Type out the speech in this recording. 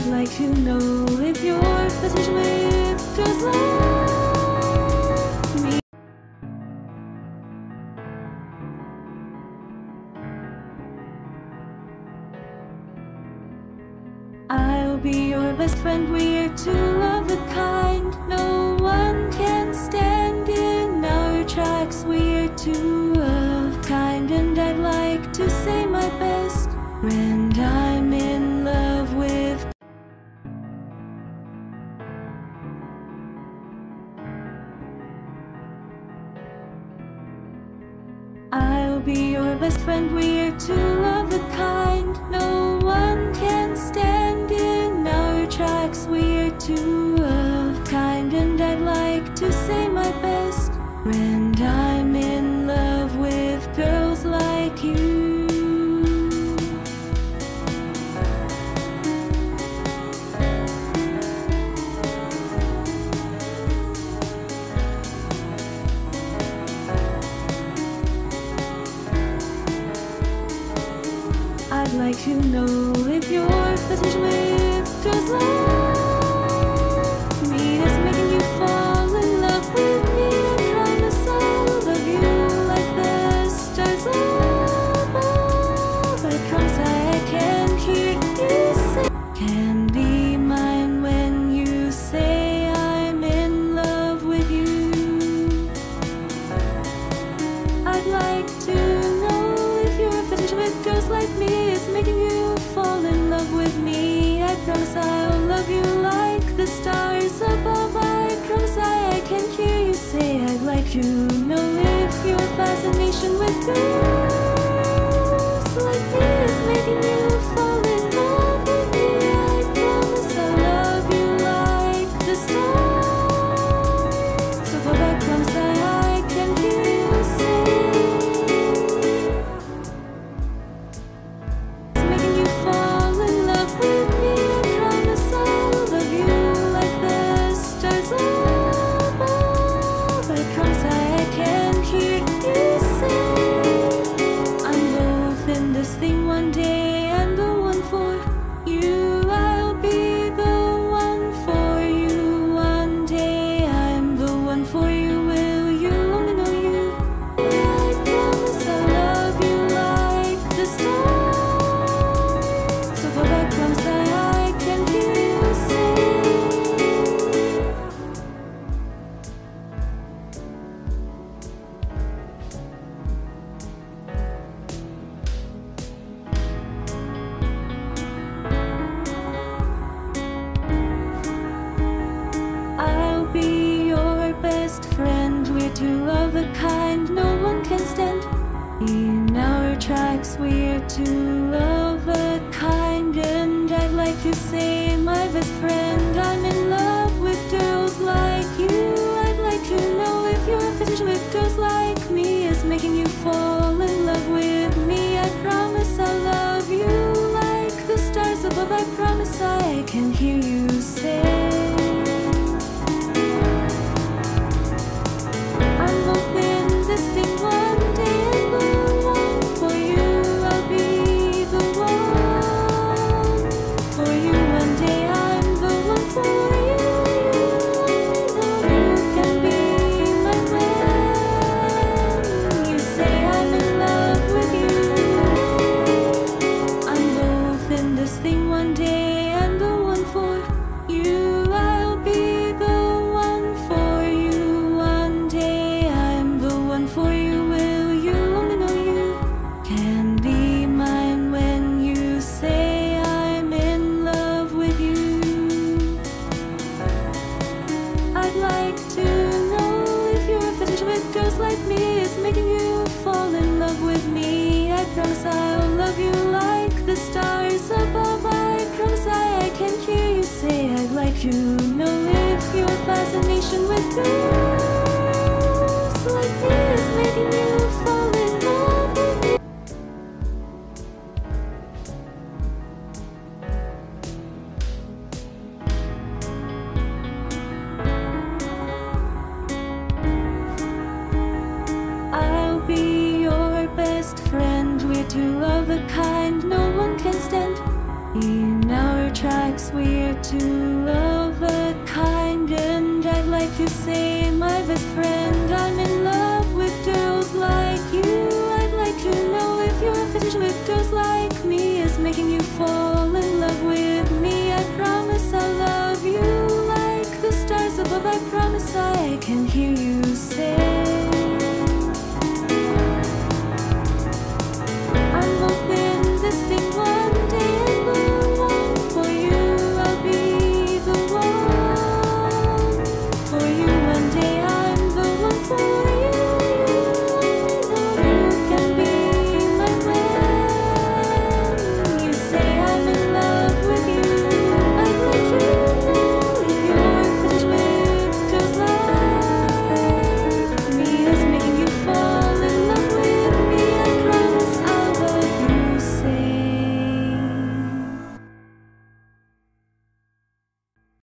I'd like to know if your position withdraws like me. I'll be your best friend, we're two of a kind no one can stand in our tracks. We're two of kind, and I'd like to say my best. best friend, we are too lost. like you know if your that is lived just like girls like me is making you fall in love with me. I promise I'll love you like the stars above. I promise I, I can hear you say I like you. Know if your fascination with me. the kind no one can stand. In our tracks, we're two of a kind, and I'd like to say my best friend. You know if your fascination with like this making you fall in love me I'll be your best friend, we're two of a kind, no tracks, we're two of a kind, and I'd like to say my best friend.